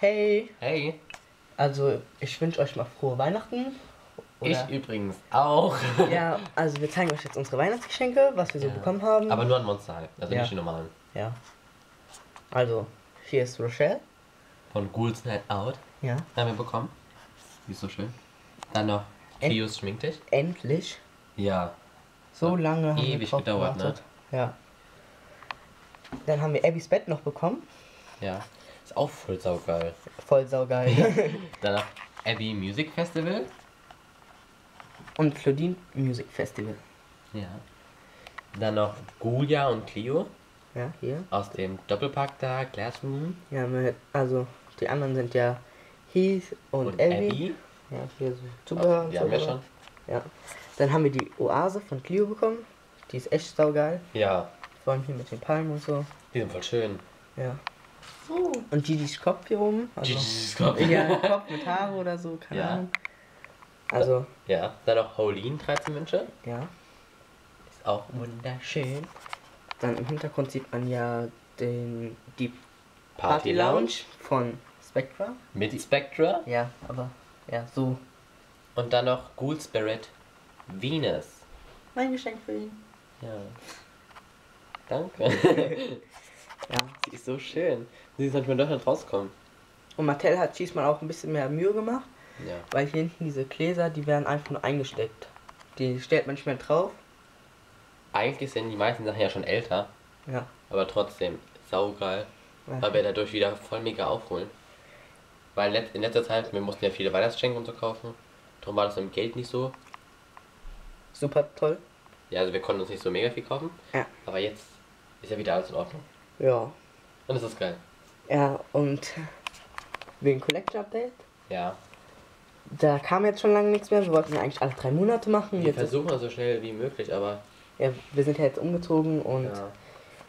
Hey, Hey, also ich wünsche euch mal frohe Weihnachten. Oder? ich übrigens auch. Ja, also wir zeigen euch jetzt unsere Weihnachtsgeschenke, was wir so Ja. bekommen haben. Aber nur an Monster High, also Ja. nicht die normalen. ja. Also, hier ist Rochelle. Von Ghouls Night Out Ja. haben wir bekommen. Die ist so schön. Dann noch Clios schminkt dich. Endlich. Ja. So Hat lange haben wir ewig drauf gedauert, ne? gewartet. Ja. Dann haben wir Abbys Bett noch bekommen. Ja. Ist auch voll saugeil. Voll saugeil. Dann noch Abbey Music Festival. Und Claudine Music Festival. Ja. Dann noch Gulia und Clio Ja, hier. aus dem Doppelpack da, Classroom. Ja, also die anderen sind ja Heath und, Und Abby. Abby. Ja, hier so Zubehör. und Die haben wir schon. Ja. Dann haben wir die Oase von Clio bekommen. Die ist echt saugeil. Ja. Vor allem hier mit den Palmen und so. Die sind voll schön. Ja. Und Gigi's Kopf hier oben. Also, Gigi's Kopf. Ja, Kopf mit Haare oder so, keine Ja. Ahnung. Also, Ja. Dann noch Holeen 13 Wünsche. ja. Ist auch wunderschön. Dann im Hintergrund sieht man ja den, die Party Lounge von Spectra. mit Spectra. Ja, aber ja, so. Und dann noch Ghoul Spirit Venus. Mein Geschenk für ihn. Ja. Danke. Ja. Sie ist so schön. Sie sollte von Deutschland rauskommen. Und Mattel hat diesmal auch ein bisschen mehr Mühe gemacht, Ja. weil hier hinten diese Gläser, die werden einfach nur eingesteckt. Die stellt man nicht mehr drauf. Eigentlich sind die meisten Sachen ja schon älter, Ja. aber trotzdem saugeil. Ja. Weil wir dadurch wieder voll mega aufholen. Weil in letzter Zeit, wir mussten ja viele Weihnachtsgeschenke und so kaufen. Darum war das im Geld nicht so. Super toll. Ja, also wir konnten uns nicht so mega viel kaufen. Ja. Aber jetzt ist ja wieder alles in Ordnung. Ja. Und es ist geil. Ja, und wegen Collection Update, Ja. da kam jetzt schon lange nichts mehr. Wir wollten ja eigentlich alle drei Monate machen. Wir Jetzt, versuchen es so schnell wie möglich, aber ja, wir sind ja jetzt umgezogen und ja.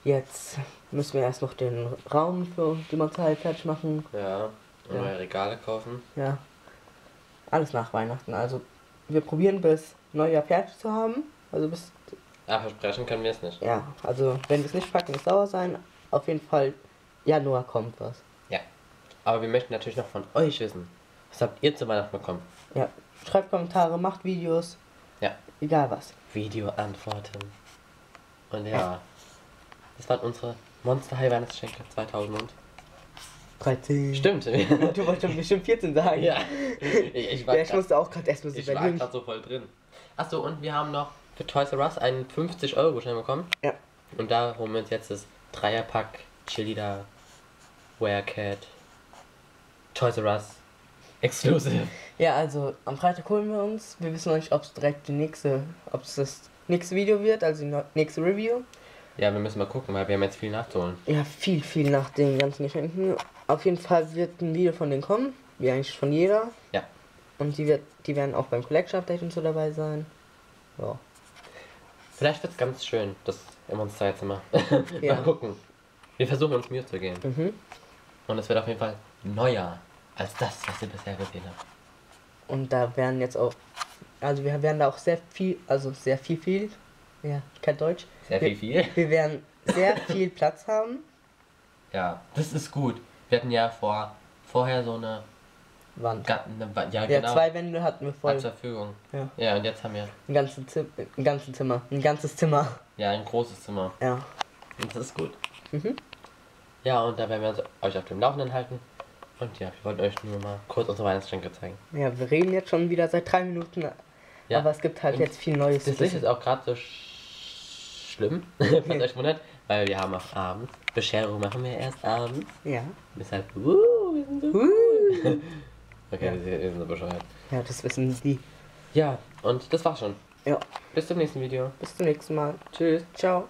jetzt müssen wir erst noch den Raum für die Monsterhalle fertig machen. Ja. Und Ja. neue Regale kaufen. Ja. Alles nach Weihnachten. Also wir probieren bis Neujahr fertig zu haben. Also bis Ah, versprechen können wir es nicht. Ja, also wenn wir es nicht packen, ist sauer sein. Auf jeden Fall, Januar kommt was. Ja. Aber wir möchten natürlich noch von euch wissen. Was habt ihr zu Weihnachten bekommen? Ja, schreibt Kommentare, macht Videos, Ja. egal was. Video-Antworten. Und ja. Das waren unsere Monster High Weihnachtsgeschenke 2000 und. 13. Stimmt. Du wolltest schon bestimmt 14 sagen. ja. Ich, ich war Ja, ich grad- musste auch gerade erstmal so Ich war gerade so voll drin. Achso, und wir haben noch für Toys R Us einen 50-Euro-Gutschein bekommen. Ja. Und da holen wir uns jetzt das Dreierpack Cheerleader, Werecat, Toys R Us Exclusive. Ja, also am Freitag holen wir uns. Wir wissen noch nicht, ob es direkt die nächste, ob es das nächste Video wird, also die nächste Review. Ja, wir müssen mal gucken, weil wir haben jetzt viel nachzuholen. Ja, viel, viel nach den ganzen Geschenken. Auf jeden Fall wird ein Video von denen kommen, wie eigentlich von jeder. Ja. Und die, wird, die werden auch beim Collection Update und so dabei sein. Ja. Vielleicht wird's ganz schön, das im Monsterzimmer. Ja. mal gucken. Wir versuchen uns Mühe zu geben. Mhm. Und es wird auf jeden Fall neuer als das, was ihr bisher gesehen habt. Und da werden jetzt auch, also wir werden da auch sehr viel, also sehr viel, viel, ja, kein Deutsch. Sehr wir, viel, viel. Wir werden sehr viel Platz haben. Ja, das ist gut. Wir hatten ja vor vorher so eine, Wand. Ga- ja, Ja, genau, zwei Wände hatten wir voll. zur Verfügung. Ja. Ja, und jetzt haben wir Ein ganzes, Zim ein ganzes Zimmer. Ein ganzes Zimmer. ja ein großes Zimmer. Ja. Und das ist gut. Mhm. Ja, und da werden wir euch auf dem Laufenden halten. Und ja, wir wollten euch nur mal kurz unsere Weihnachtsgeschenke zeigen. Ja, wir reden jetzt schon wieder seit drei Minuten. Ja. Aber es gibt halt Und jetzt viel Neues. Das Licht ist auch gerade so sch schlimm, falls euch wundert, weil wir haben auch abends. Bescherung machen wir erst abends. Ja. Deshalb, uh, wir sind so Uh. Okay, Ja. wir sind so bescheuert. Ja, das wissen die. Ja, und das war's schon. Ja. Bis zum nächsten Video. Bis zum nächsten Mal. Tschüss. Ciao.